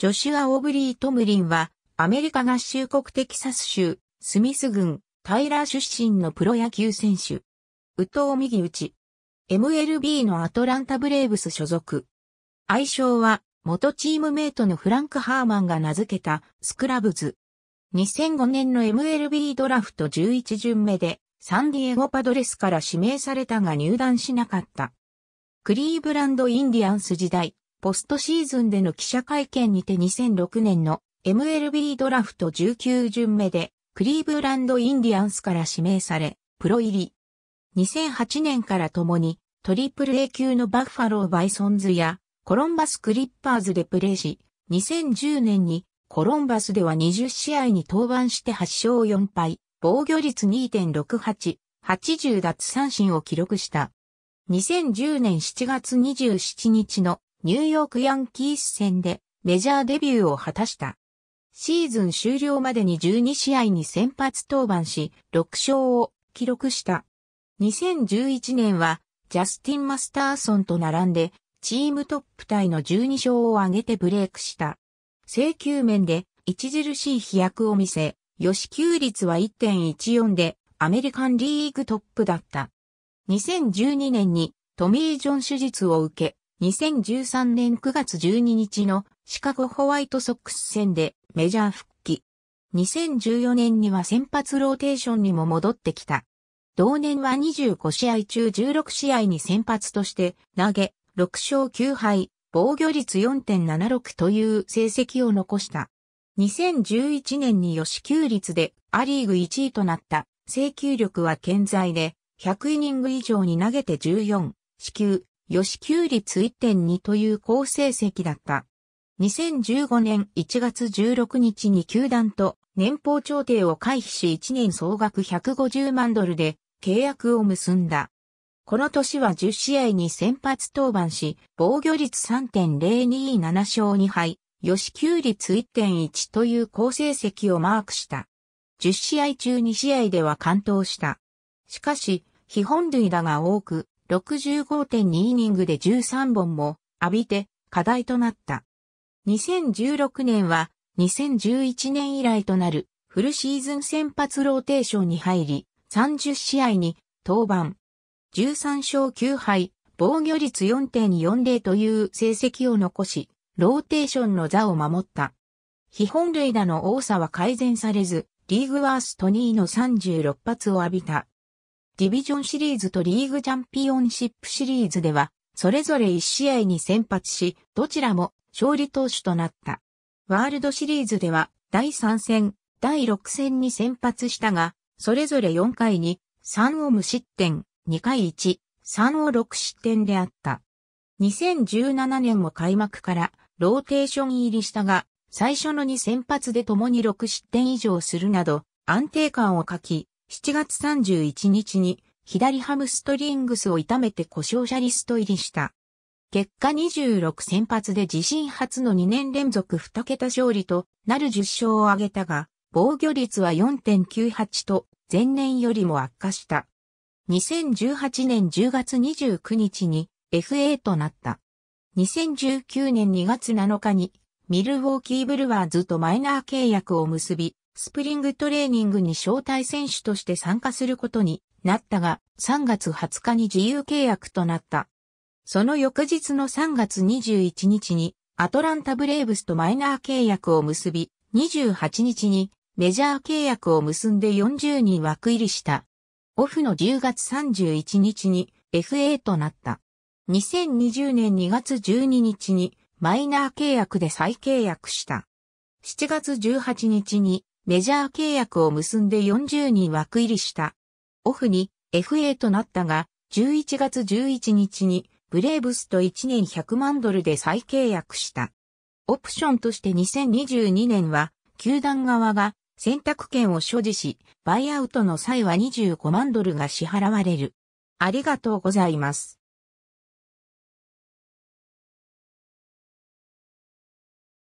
ジョシュア・オブリー・トムリンは、アメリカ合衆国テキサス州、スミス郡、タイラー出身のプロ野球選手。宇藤右打ち。MLB のアトランタブレーブス所属。愛称は、元チームメイトのフランク・ハーマンが名付けたスクラブズ。2005年の MLB ドラフト11巡目でサンディエゴパドレスから指名されたが入団しなかった。クリーブランドインディアンス時代、ポストシーズンでの記者会見にて2006年の MLB ドラフト19巡目でクリーブランドインディアンスから指名され、プロ入り。2008年から共にトリプル A 級のバッファローバイソンズやコロンバスクリッパーズでプレーし、2010年にコロンバスでは20試合に登板して8勝4敗、防御率2.68、80奪三振を記録した。2010年7月27日のニューヨークヤンキース戦でメジャーデビューを果たした。シーズン終了までに12試合に先発登板し、6勝を記録した。2011年はジャスティン・マスターソンと並んでチームトップタイの12勝を挙げてブレイクした。請求面で著しい飛躍を見せ、予支給率は1.14でアメリカンリーグトップだった。2012年にトミー・ジョン手術を受け、2013年9月12日のシカゴホワイトソックス戦でメジャー復帰。2014年には先発ローテーションにも戻ってきた。同年は25試合中16試合に先発として投げ、6勝9敗、防御率4.76という成績を残した。2011年に吉球率でアリーグ1位となった制球力は健在で100イニング以上に投げて14、四球、吉球率1.2という好成績だった。2015年1月16日に球団と年俸調停を回避し1年総額150万ドルで契約を結んだ。この年は10試合に先発登板し、防御率3.027勝2敗、吉球率1.1という好成績をマークした。10試合中2試合では完投した。しかし、被本塁打が多く、65.2イニングで13本も浴びて課題となった。2016年は2011年以来となるフルシーズン先発ローテーションに入り30試合に登板。13勝9敗、防御率4.40という成績を残し、ローテーションの座を守った。被本塁打の多さは改善されず、リーグワースト2位の36発を浴びた。ディビジョンシリーズとリーグチャンピオンシップシリーズでは、それぞれ1試合に先発し、どちらも勝利投手となった。ワールドシリーズでは、第3戦、第6戦に先発したが、それぞれ4回に3を無失点、2回1、3を6失点であった。2017年も開幕からローテーション入りしたが、最初の2先発で共に6失点以上するなど安定感を欠き、7月31日に左ハムストリングスを痛めて故障者リスト入りした。結果26先発で自身初の2年連続2桁勝利となる10勝を挙げたが、防御率は4.98と前年よりも悪化した。2018年10月29日に FA となった。2019年2月7日にミルウォーキーブルワーズとマイナー契約を結び、スプリングトレーニングに招待選手として参加することになったが、3月20日に自由契約となった。その翌日の3月21日にアトランタブレーブスとマイナー契約を結び、28日にメジャー契約を結んで40人枠入りした。オフの10月31日に FA となった。2020年2月12日にマイナー契約で再契約した。7月18日にメジャー契約を結んで40人枠入りした。オフに FA となったが、11月11日にブレーブスと1年100万ドルで再契約した。オプションとして2022年は、球団側が選択権を所持し、バイアウトの際は25万ドルが支払われる。ありがとうございます。